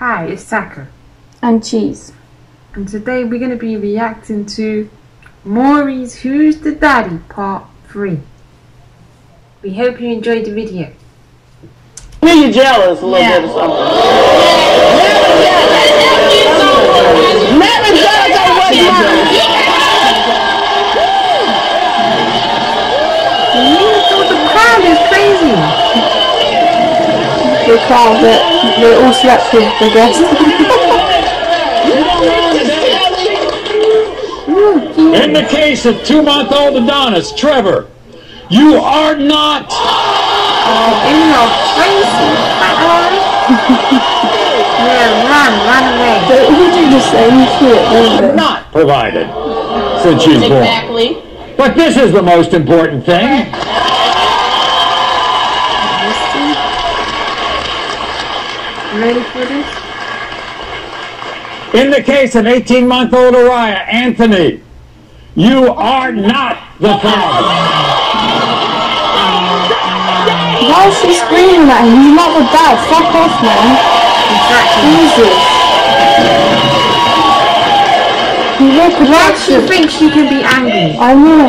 Hi, it's Taco. And cheese. And today we're going to be reacting to Maury's Who's the Daddy Part 3. We hope you enjoyed the video. Feel you jealous a little bit or something. Never jealous of what's mine. The crowd is crazy. The crowd that they all slept with the guest. In the case of two-month-old Adonis, Trevor, you are not In your face, you fat boy. yeah, run, run away. They all do the same shit, don't they? not provided since she's born. Exactly. But this is the most important thing. Ready for this? In the case of 18-month-old Araya, Anthony, you are not the father. Why is she screaming at him? He's not the dad. Fuck off, man. Jesus. He Why reproduced she it. thinks she can be angry? I know.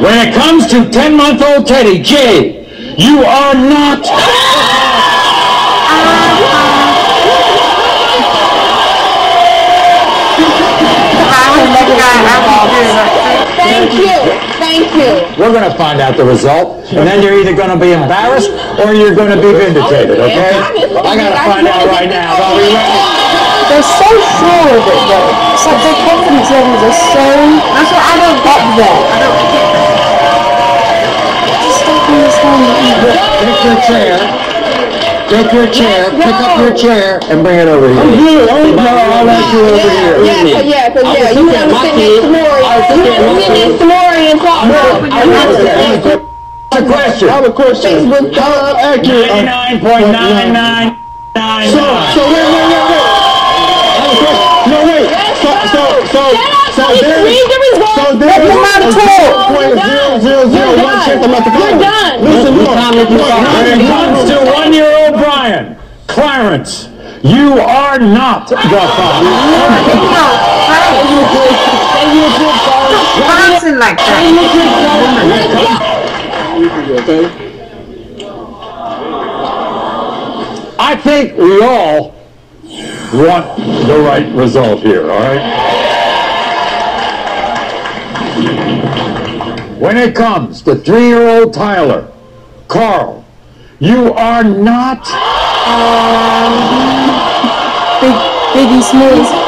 When it comes to 10-month-old Teddy, Jay, you are not Thank you. Thank you. We're going to find out the result, and then you're either going to be embarrassed or you're going to be vindicated, okay? I got to find out right now. Are we ready? They're so sure of it, though. It's like their confidence levels are so That's what I don't up there. I don't get that. Just don't understand it. Take your chair. Take your chair. Pick up your chair and bring it over here. good. No, I'll let you over here. Yeah, cause, yeah, yeah, you want to sit next to Maury. You sit next to Maury and talk about What's the question? I have a question. Facebook How accurate? are- Ninety-nine point nine nine nine So, so wait, wait, wait, wait. I have a question. No, wait. So, so, so, so Please there, read the results. so there is You're a done. point zero zero zero You're one done. chance I'm at the You're done. Listen, look. When it comes to one-year-old Brian, Clarence, you are not the father. Bouncing like that. I think we all want the right result here, all right? When it comes to three-year-old Tyler, Carl, you are not um, Big, Biggie Smalls.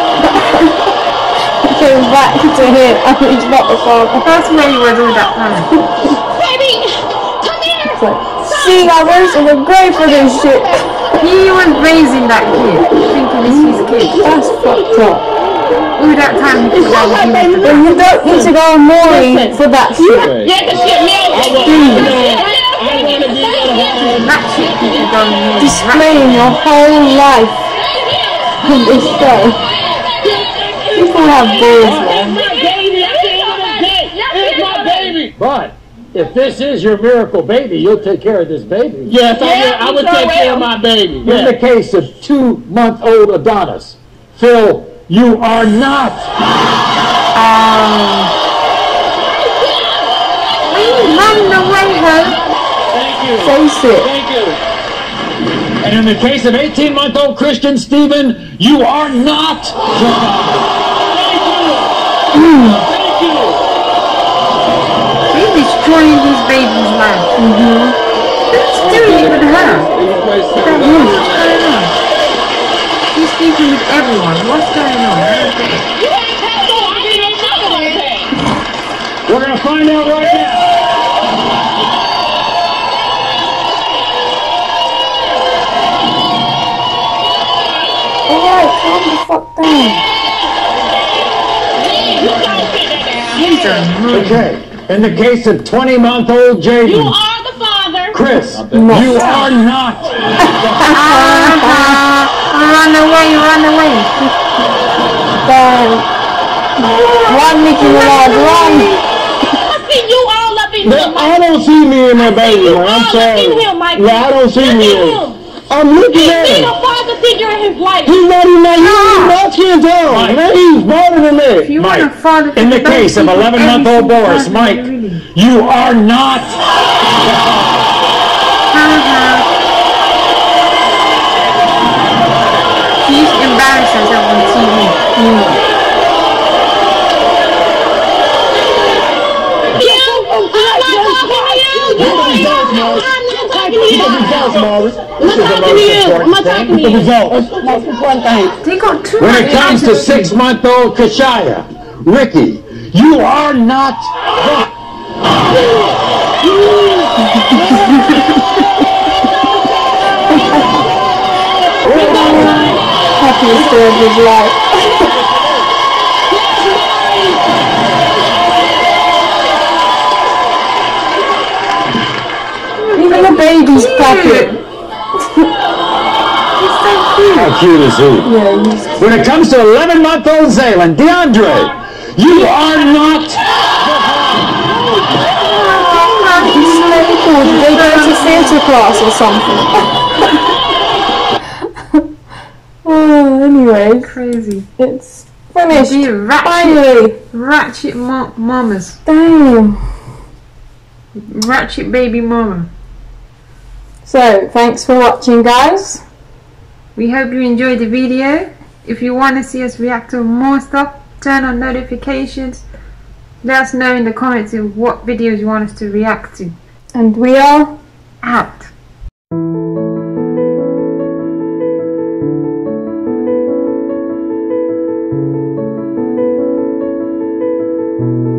Came back to him and he's not the father. That's where you was all that time. Baby, come here. It's like, see, I raised him great for this shit. He was raising that kid, thinking it's his kid. That's fucked up. All that time he thought that was his. And you don't need to go on Maury for that shit. Yeah, cause shit, man. That shit people going on. Displaying your whole life on this show. People have balls, man. But if this is your miracle baby, you'll take care of this baby. Yes, I, Yeah, will, I would take care of my baby. In the case of two-month-old Adonis, Phil, you are not. Run away, her. Thank you. Face it. Thank you. And in the case of 18-month-old Christian Stephen, you are not. Thank you. He's destroying his baby's life. Who's doing it with her? What's going on? He's sleeping with everyone. What's going on? I don't get it. We're going to find out right now. Alright, calm the fuck down. He's a. Okay. In the case of 20-month-old Jaden. You are the father. Chris, No. you are not. Run away, run away. Damn. Run, Nicki Minaj, run. I see you all up in Man, him. I don't see me in my baby, man. I'm up sorry. him, Yeah, I don't see Look me in him. I'm looking He at see him. the father figure in his life. He's not even that Mike. He's smarter than me. Mike, in the case of 11 month old Boris, Mike, you are not. Ha ha. She used to embarrass herself on TV. You, I'm not talking to you. You are young. I'm not talking to you. Results, Morris. I'm not talking to you. I'm not talking to The you. results. Most important thing. They got too When it comes to six month old Kashaya, Ricky, you are not. Happiest day of his life. Even the pocket. He's so cute. How cute is he? Yeah, he's When it comes to 11 month old Zaylan, DeAndre, you are not. he's slave or did they go to theatre class or something? oh, anyway, Crazy. it's finished. Be ratchet, Finally. ratchet mo- mamas. Damn. Ratchet baby mama. So, thanks for watching, guys. We hope you enjoyed the video. If you want to see us react to more stuff, turn on notifications. Let us know in the comments of what videos you want us to react to. And we are Out. Thank